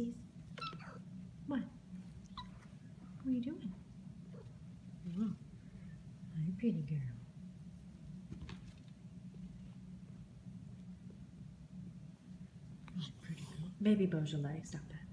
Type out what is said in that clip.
Pisces? What? What are you doing? Oh, hi, pretty girl. Hi, pretty girl. Baby Beaujolais, stop that.